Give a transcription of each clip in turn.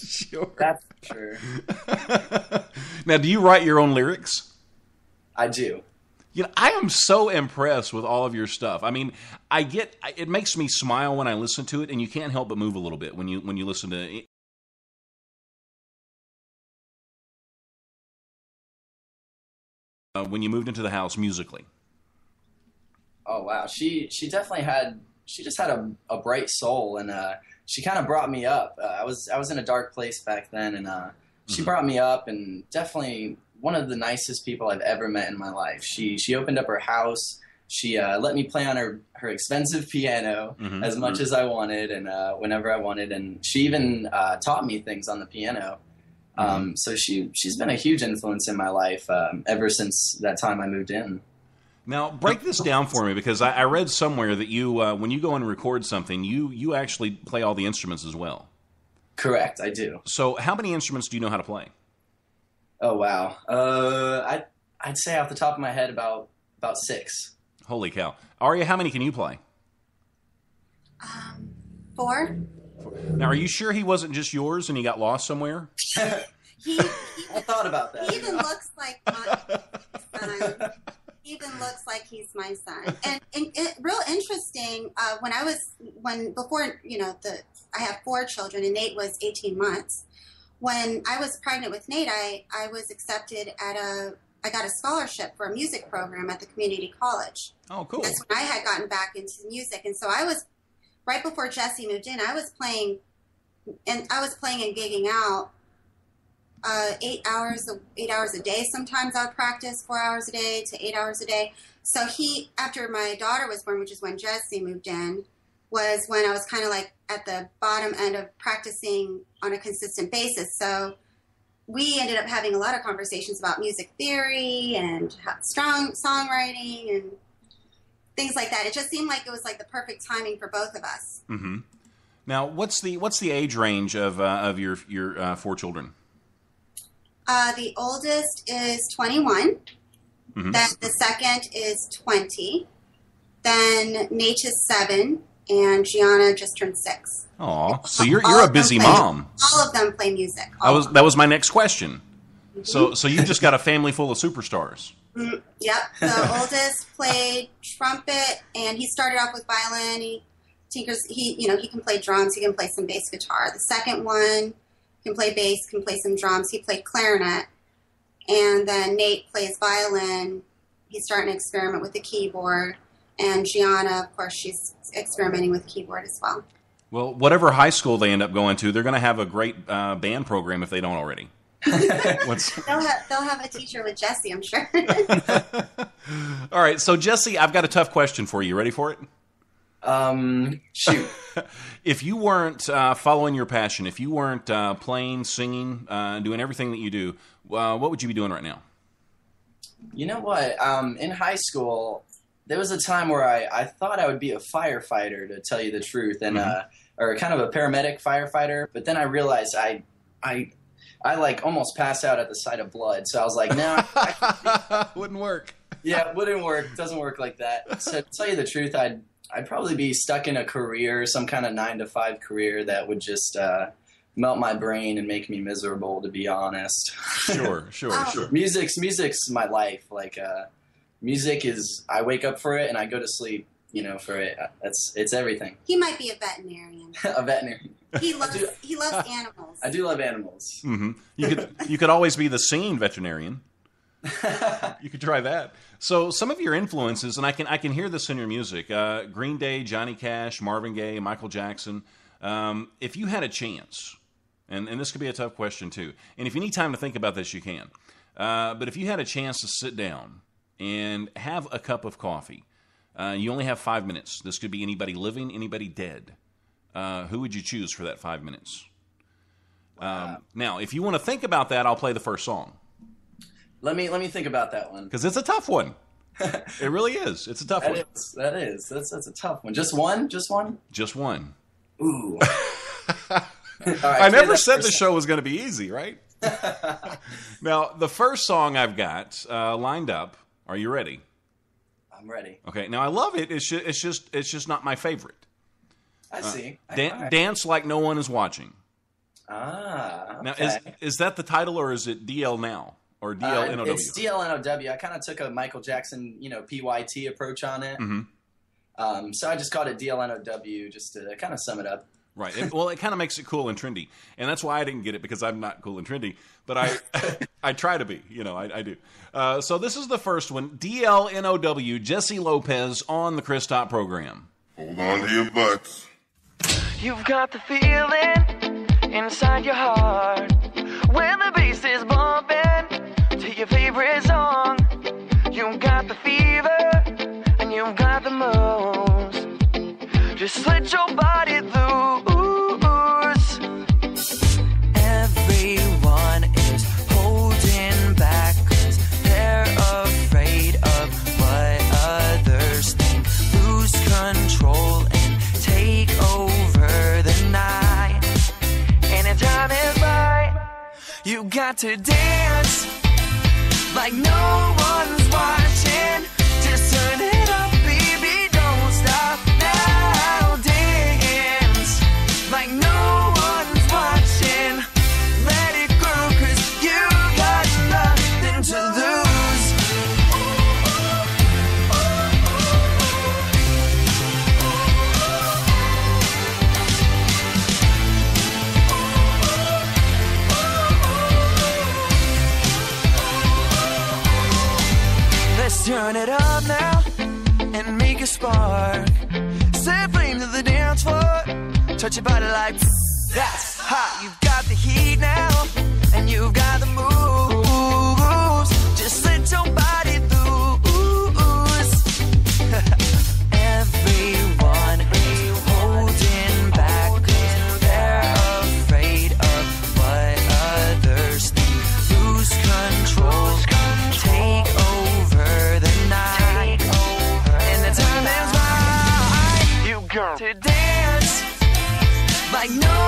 sure. That's sure. now, do you write your own lyrics? I do. You know, I am so impressed with all of your stuff. I mean, I get it makes me smile when I listen to it, and you can't help but move a little bit when you when you listen to. Uh, when you moved into the house musically. Oh wow, she she definitely had she just had a, a bright soul, and uh, she kind of brought me up. Uh, I was I was in a dark place back then, and uh, she Mhm. brought me up, and definitely one of the nicest people I've ever met in my life. She she opened up her house. She uh, let me play on her her expensive piano Mhm. as much as I wanted, and uh, whenever I wanted, and she even uh, taught me things on the piano. Um, so she she's been a huge influence in my life um, ever since that time I moved in. Now, break this down for me because I, I read somewhere that you, uh, when you go and record something, you you actually play all the instruments as well. Correct, I do. So, how many instruments do you know how to play? Oh wow. Uh, I I'd say off the top of my head about about six. Holy cow, Aria, how many can you play? Um, four. Now, are you sure he wasn't just yours and he got lost somewhere? He, he, I thought about that. he even looks like my son. Even looks like he's my son. And, and it, real interesting. Uh, when I was when before you know the I have four children and Nate was 18 months. When I was pregnant with Nate, I I was accepted at a I got a scholarship for a music program at the community college. Oh, cool. That's when I had gotten back into music, and so I was right before Jesse moved in. I was playing, and I was playing and gigging out uh, eight hours, a, eight hours a day. Sometimes I would practice four hours a day to eight hours a day. So he, after my daughter was born, which is when Jesse moved in, was when I was kind of like at the bottom end of practicing on a consistent basis. So we ended up having a lot of conversations about music theory and strong songwriting and things like that. It just seemed like it was like the perfect timing for both of us. Mm-hmm. Now, what's the what's the age range of uh, of your your uh, four children? Uh, the oldest is 21. Mhm. Then the second is 20. Then Nate is seven, and Gianna just turned six. Aw, so you're you're a busy play- mom. All of them play music. That was that was my next question. them. So so you just got a family full of superstars. Mm, yep. The oldest played trumpet, and he started off with violin. He tinkers. He, you know, he can play drums. He can play some bass guitar. The second one can play bass, can play some drums. He played clarinet, and then Nate plays violin. He's starting to experiment with the keyboard, and Gianna, of course, she's experimenting with keyboard as well. Well, whatever high school they end up going to, they're going to have a great uh, band program if they don't already. What's They'll have they'll have a teacher with Jesse, I'm sure. all right? So Jesse, I've got a tough question for you. Ready for it? Um, shoot. if you weren't uh, following your passion, if you weren't uh, playing, singing, uh, doing everything that you do, uh, what would you be doing right now? You know what? Um, in high school, there was a time where I, I thought I would be a firefighter, to tell you the truth, and Mhm. uh, or kind of a paramedic firefighter. But then I realized I, I, I like almost passed out at the sight of blood. So I was like, no, I- Wouldn't work. yeah, it wouldn't work. It doesn't work like that. So to tell you the truth, I'd I'd probably be stuck in a career, some kind of nine to five career that would just uh, melt my brain and make me miserable. To be honest. Sure, sure, Oh. sure. music's music's my life. Like uh, music is I wake up for it and I go to sleep. You know, for it. That's it's everything. he might be a veterinarian. a veterinarian. He loves do- he loves animals. I do love animals. Mm-hmm. You could you could always be the singing veterinarian. You could try that. So some of your influences, and I can I can hear this in your music: uh, Green Day, Johnny Cash, Marvin Gaye, Michael Jackson. Um, if you had a chance, and and this could be a tough question too, and if you need time to think about this, you can. Uh, but if you had a chance to sit down and have a cup of coffee, uh, you only have five minutes. This could be anybody living, anybody dead. Uh, who would you choose for that five minutes? Um, now, if you want to think about that, I'll play the first song let me let me think about that one. because it's a tough one. It really is. It's a tough That one. is that is that's that's a tough one. Just one, just one. Just one. Ooh. I I never said the show was going to be easy, right? now, the first song I've got uh, lined up. Are you ready? I'm ready. Okay. Now, I love it. It's just, it's just, it's just not my favorite. I see. Dan- all right. Dance like no one is watching. ah. Now, is is that the title or is it DL now or Uh, it's DLNOW. I kind of took a Michael Jackson, you know, PYT approach on it. Mhm. Um, so I just called it DLNOW just to kind of sum it up. Right. It, well, it kind of makes it cool and trendy, and that's why I didn't get it because I'm not cool and trendy. But I, I try to be. You know, I, I do. Uh, so this is the first one. DLNOW. Jesse Lopez on the Chris Top program. Hold on to your butts. You've got the feeling inside your heart when the bass is bumping to your favorite song. You've got the fever and you've got the moves. Just let your body loose. Everyone is holding back 'cause they're afraid of what others think. Lose control and take over the night. Anytime is right. You got to dance like no Turn it up now and make a spark. Set flame to the dance floor. Touch your body like that's hot. You've to dance like no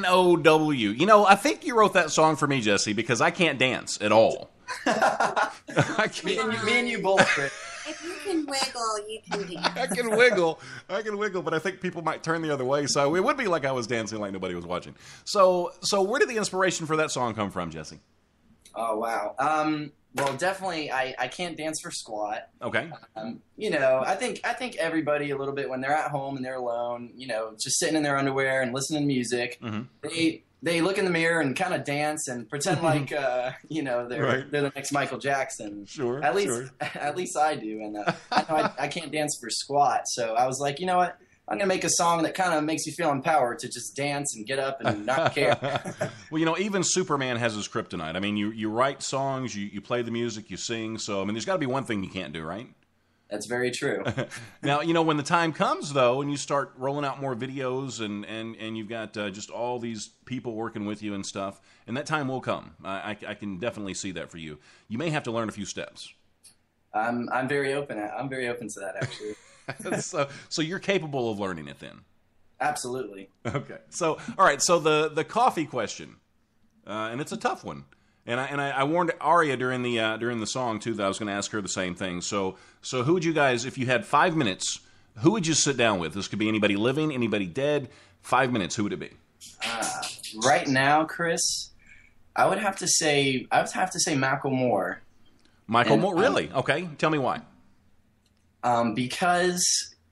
DLNOW. You know, I think you wrote that song for me, Jesse, because I can't dance at all. I can't. and you, me and you both, Chris. If you can wiggle, you can dance. I can wiggle. I can wiggle, but I think people might turn the other way. So it would be like I was dancing like nobody was watching. So, so where did the inspiration for that song come from, Jesse? Oh wow. Um, well, definitely, I, I can't dance for squat. Okay. Um, you know, I think I think everybody a little bit when they're at home and they're alone, you know, just sitting in their underwear and listening to music, Mhm. they they look in the mirror and kind of dance and pretend like uh, you know they're Right. they're the next Michael Jackson. Sure. At least sure. at least I do, and uh, I know I, I can't dance for squat, so I was like, you know what, I'm gonna make a song that kind of makes you feel empowered to just dance and get up and not care. well, you know, even Superman has his kryptonite. I mean, you, you write songs, you, you play the music, you sing. So, I mean, there's got to be one thing you can't do, right? That's very true. Now, you know, when the time comes, though, and you start rolling out more videos and, and, and you've got uh, just all these people working with you and stuff, and that time will come. I, I, I can definitely see that for you. You may have to learn a few steps. I'm I'm very open. I'm very open to that actually. so, so you're capable of learning it then. Absolutely. Okay. So, all right. So the the coffee question, uh, and it's a tough one. And I and I, I warned Aria during the uh, during the song too that I was going to ask her the same thing. So so who would you guys, if you had five minutes, who would you sit down with? This could be anybody living, anybody dead. Five minutes. Who would it be? Uh, right now, Chris, I would have to say I would have to say Macklemore. Michael And, Moore. um, Really? Okay. Tell me why. Um, because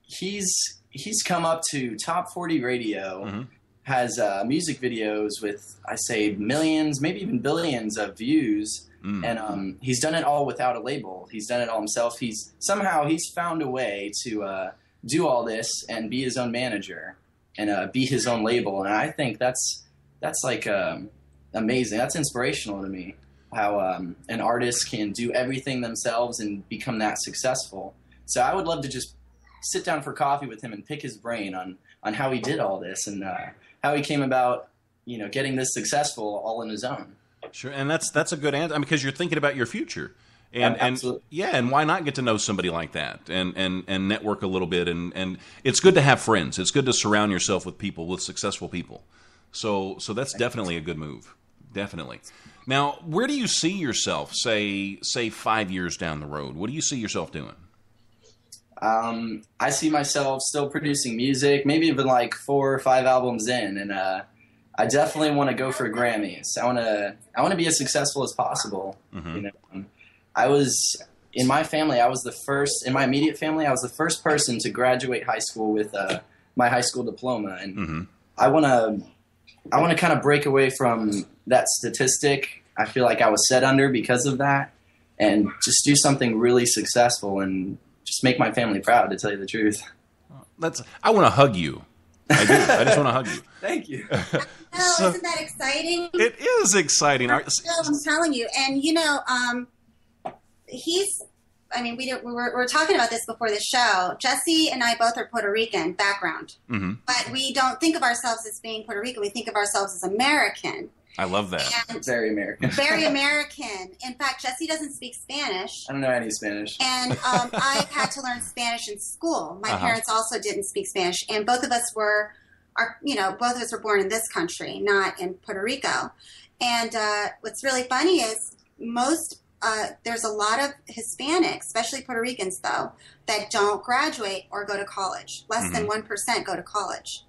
he's he's come up to top 40 radio Mhm. has uh, music videos with i say millions maybe even billions of views. Mm. and um, he's done it all without a label. He's done it all himself. He's somehow he's found a way to uh, do all this and be his own manager and uh, be his own label. And i think that's that's like um, amazing. That's inspirational to me how um, an artist can do everything themselves and become that successful so I would love to just sit down for coffee with him and pick his brain on on how he did all this and uh, how he came about, you know, getting this successful all on his own. Sure. And that's that's a good answer I mean, because you're thinking about your future. And, Yeah, and yeah, and why not get to know somebody like that and, and, and network a little bit and, and it's good to have friends. It's good to surround yourself with people, with successful people. So so that's definitely a good move. Definitely. Now, where do you see yourself, say say five years down the road? What do you see yourself doing? Um, I see myself still producing music, maybe even like four or five albums in, and uh, I definitely want to go for Grammys. I want to I want to be as successful as possible. Mhm. You know, Um, I was in my family. I was the first in my immediate family. I was the first person to graduate high school with uh, my high school diploma, and Mhm. I want to I want to kind of break away from that statistic. I feel like I was set under because of that, and just do something really successful and just make my family proud. To tell you the truth. That's I want to hug you. I do. I just want to hug you. Thank you. Oh, So- isn't that exciting? It is exciting. Are- No, I'm telling you. And you know, um, he's. I mean, we, don't, we, were, we were talking about this before the show. Jesse and I both are Puerto Rican background, Mhm. but we don't think of ourselves as being Puerto Rican. We think of ourselves as American I love that. and Very American. very American. In fact, Jesse doesn't speak Spanish. I don't know any Spanish. And um, I had to learn Spanish in school. My Uh-huh. parents also didn't speak Spanish, and both of us were, are you know, both of us were born in this country, not in Puerto Rico. And uh, what's really funny is most uh, there's a lot of Hispanics, especially Puerto Ricans, though, that don't graduate or go to college. Less than one percent go to college.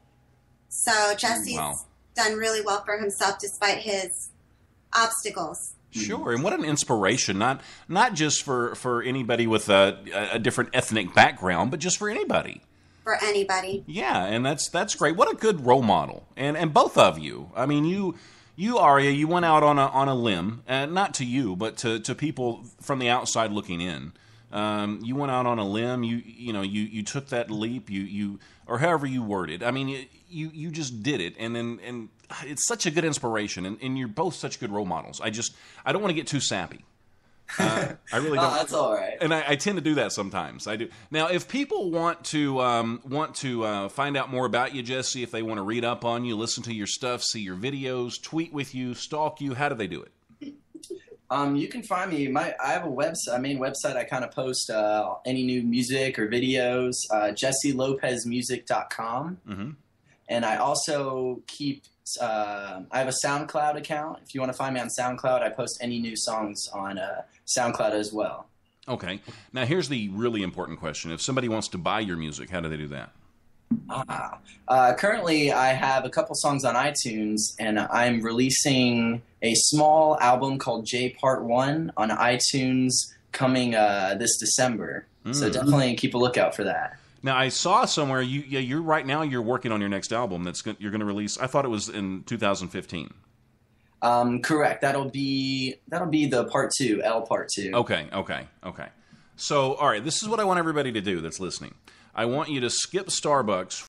So Jesse's Wow. Done really well for himself despite his obstacles. Sure, and what an inspiration! Not not just for for anybody with a, a different ethnic background, but just for anybody. For anybody, Yeah, and that's that's great. What a good role model, and and both of you. I mean, you you Aria, you went out on a on a limb, uh, not to you, but to to people from the outside looking in. Um, you went out on a limb. You you know you you took that leap. You you or however you worded. I mean, you you, you just did it, and then and it's such a good inspiration, and, and you're both such good role models. I just I don't want to get too sappy. Uh, I really Oh, don't that's all right. and I, I tend to do that sometimes. I do. Now, if people want to um, want to uh, find out more about you, Jesse, if they want to read up on you, listen to your stuff, see your videos, tweet with you, stalk you, how do they do it? Um, you can find me. My I have a website, a main website. I kind of post uh, any new music or videos. Uh, JesseLopezMusic.com, hmm and I also keep. Uh, I have a SoundCloud account. If you want to find me on SoundCloud, I post any new songs on uh, SoundCloud as well. Okay. Now, here's the really important question: If somebody wants to buy your music, how do they do that? Ah. Uh, currently, I have a couple songs on iTunes, and I'm releasing a small album called J Part One on iTunes coming uh, this December. So Mm. definitely keep a lookout for that. Now, I saw somewhere you yeah you're right now you're working on your next album that's you're going to release. I thought it was in 2015. Um, correct. That'll be that'll be the part two, L part two. Okay, okay, okay. So, all right, this is what I want everybody to do that's listening. I want you to skip Starbucks